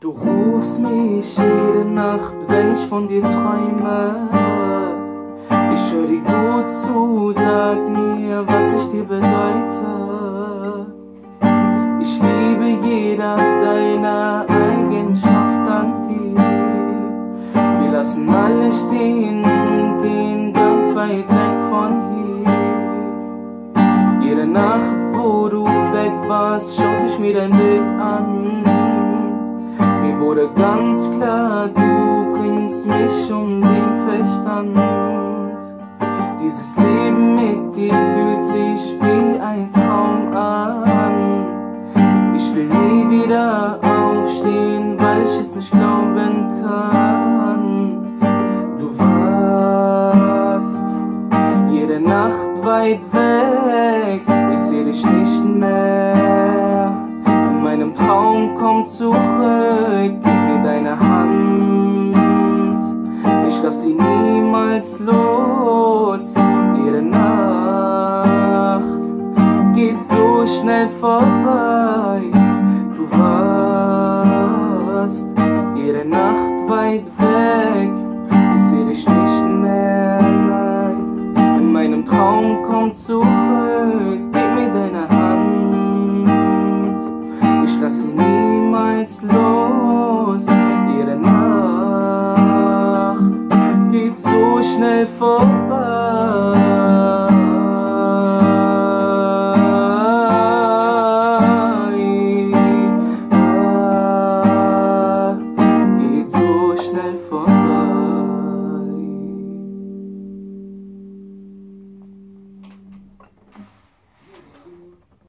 Du rufst mich jede Nacht, wenn ich von dir träume. Ich höre dir gut zu, sag mir, was ich dir bedeute. Ich liebe jeder deiner Eigenschaft an dir. Wir lassen alle stehen und gehen ganz weit weg von hier. Jede Nacht, wo du weg warst, schaute ich mir dein Bild an wurde ganz klar, du bringst mich um den Verstand. Dieses Leben mit dir fühlt sich wie ein Traum an. Ich will nie wieder aufstehen, weil ich es nicht glauben kann. Du warst jede Nacht weit weg, kaum komm zurück, gib mir deine Hand. Ich lass sie niemals los, jede Nacht geht so schnell vorbei. Du warst jede Nacht weit weg, ich seh dich nicht mehr, nein. In meinem Traum komm zurück. aus. Ihre Nacht geht so schnell vorbei.